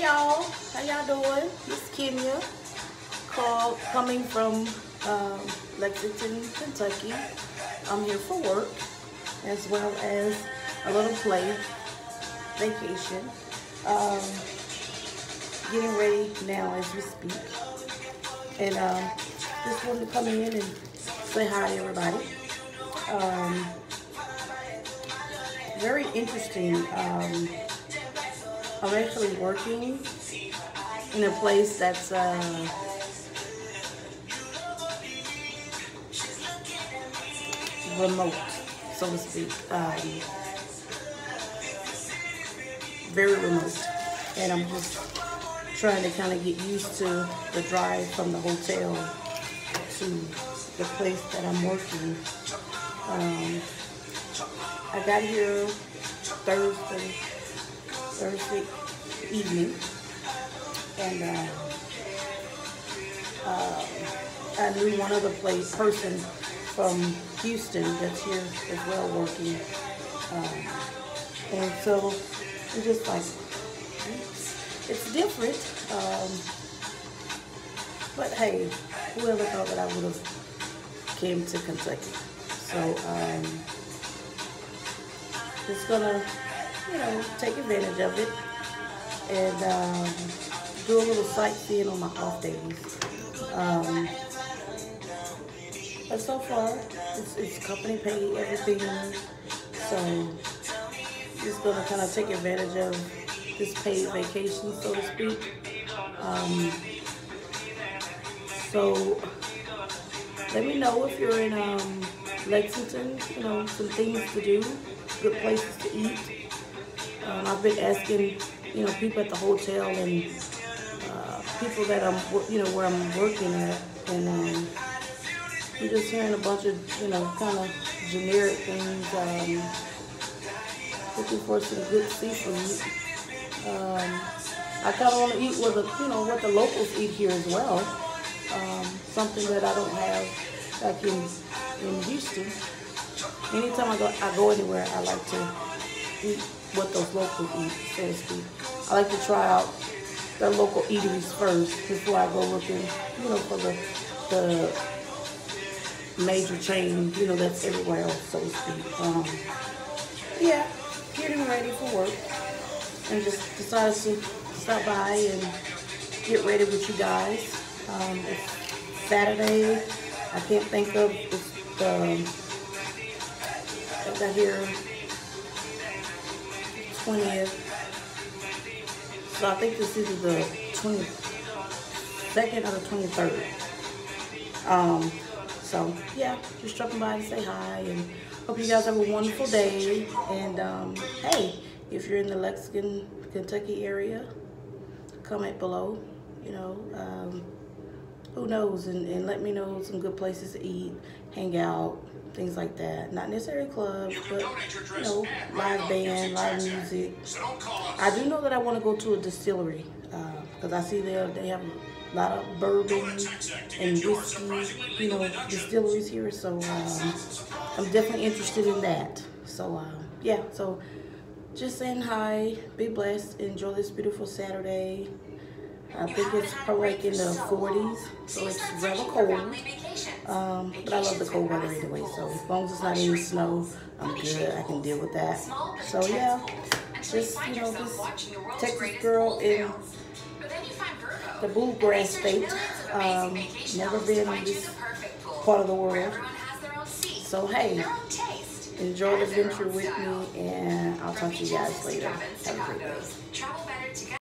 Y'all, how y'all doing? This is Kenya, called coming from um, Lexington, Kentucky. I'm here for work, as well as a little play vacation. Um, getting ready now as we speak. And um, just wanted to come in and say hi to everybody. Um, very interesting. I'm actually working in a place that's uh, remote, so to speak. Um, very remote. And I'm just trying to kind of get used to the drive from the hotel to the place that I'm working. Um, I got here Thursday Thursday evening, and uh, uh, I knew one other place person from Houston that's here as well working, um, and so I'm just like, it's different. Um, but hey, whoever thought that I would have came to Kentucky? So um, just gonna you know, take advantage of it and um, do a little sightseeing on my off days. Um, but so far, it's, it's company paid, everything. So just gonna kind of take advantage of this paid vacation, so to speak. Um, so let me know if you're in um, Lexington, you know, some things to do, good places to eat. Um, I've been asking, you know, people at the hotel and uh, people that I'm, you know, where I'm working at, and um, I'm just hearing a bunch of, you know, kind of generic things. Um, looking for some good seafood. Um, I kind of want to eat what the, you know, what the locals eat here as well. Um, something that I don't have back in in Houston. Anytime I go, I go anywhere, I like to eat what those locals eat, so to speak. I like to try out the local eateries first before I go looking, you know, for the the major chain, you know, that's everywhere else, so to speak. Um, yeah, getting ready for work, and just decided to stop by and get ready with you guys. Um, it's Saturday. I can't think of the I got here 20th. So I think this is the 22nd or the 23rd. Um, so yeah, just dropping by to say hi and hope you guys have a wonderful day. And um, hey, if you're in the Lexington, Kentucky area, comment below. You know, um, who knows? And, and let me know some good places to eat, hang out, things like that. Not necessarily clubs, but you know, live band, live music. I do know that I want to go to a distillery because uh, I see there they have a lot of bourbon and whiskey, you know, distilleries here. So um, I'm definitely interested in that. So uh, yeah, so just saying hi, be blessed, enjoy this beautiful Saturday. I think it's probably like in the 40s, so it's rather cold. Um, but I love the cold weather anyway, so as long as it's not any snow, I'm good. I can deal with that. So yeah, just, you know, this Texas girl in the bluegrass state. Um, never been in this part of the world. So hey, enjoy the adventure with me, and I'll talk to you guys later. Have a great day.